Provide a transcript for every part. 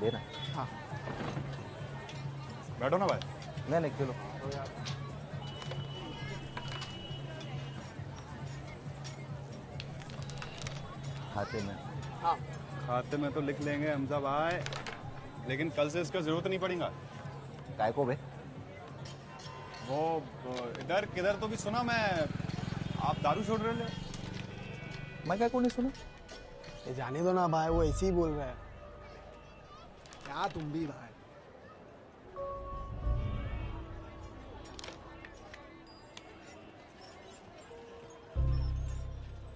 देना हाँ। बैठो ना भाई। नहीं नहीं चलो खाते में। हाँ। खाते में तो लिख लेंगे हमजा भाई लेकिन कल से इसका ज़रूरत नहीं पड़ेगा। काय को बे? वो इधर किधर तो भी सुना मैं आप दारू छोड़ रहे थे मैं क्या को नहीं सुना? ये जाने दो ना भाई वो ऐसे ही बोल रहा है। क्या तुम भी भाई।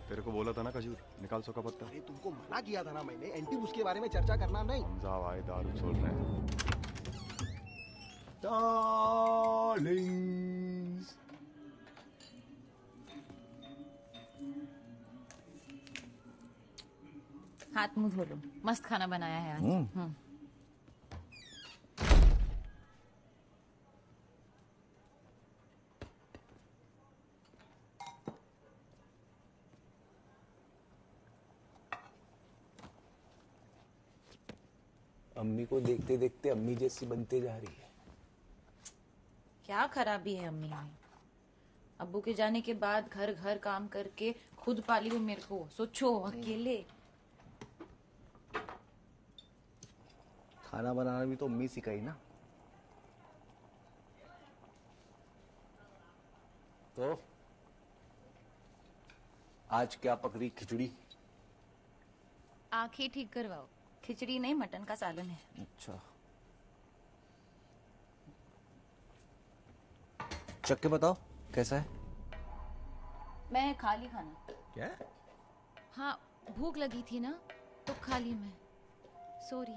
तेरे को बोला था ना खजूर निकाल सो का पत्ता। अरे तुमको मना किया था ना मैंने एंटी उसके बारे में चर्चा करना नहीं। हमजा भाई दारू छोड़ रहे हैं। डार्लिंग्स हाथ मुँह धो लो। मस्त खाना बनाया है आज। अम्मी को देखते देखते अम्मी जैसी बनते जा रही है। क्या खराबी है अम्मी में? अब्बू के जाने के बाद घर घर काम करके खुद पाली हो मेरे को। सोचो अकेले। खाना बनाना भी तो अम्मी सिखाई ना। तो? आज क्या पकड़ी खिचड़ी? आँखें ठीक करवाओ। खिचड़ी नहीं मटन का सालन है। अच्छा। चख के बताओ कैसा है? मैं खा ली खाना। क्या? हाँ भूख लगी थी ना तो खा ली मैं। सॉरी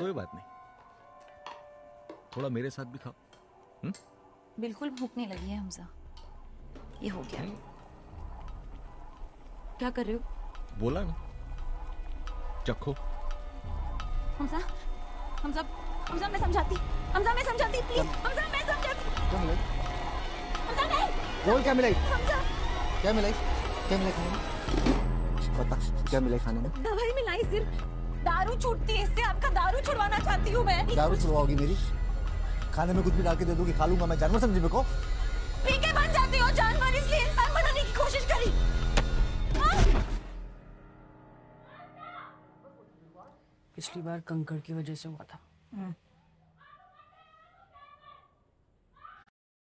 कोई बात नहीं। थोड़ा मेरे साथ भी खाओ। बिल्कुल भूख नहीं लगी है हमसा ये हो गया। क्या कर रहे हो? बोला ना। चखो। हमजा हमजा हमजा मैं समझाती हमजा मैं समझाती प्लीज़ हमजा मैं समझाती। क्या मिलाई हमजा नहीं बोल क्या मिलाई हमजा। क्या मिलाई क्या मिलाई खाने में? बता क्या मिलाई खाने में? दवाई मिलाई सिर्फ़। दारू छूटती है इससे आपका दारू छुड़वाना चाहती हूँ मैं। दारू छुड़वाओगी मेरी? खाने में कुछ भी डाल के दे दूँगी खा लूँगा मैं। जानवर समझी मेरे को? पी के बन जाती हो जानवर इसलिए इंसान बनाने की कोशिश करी। पिछली बार कंकड़ की वजह से हुआ था।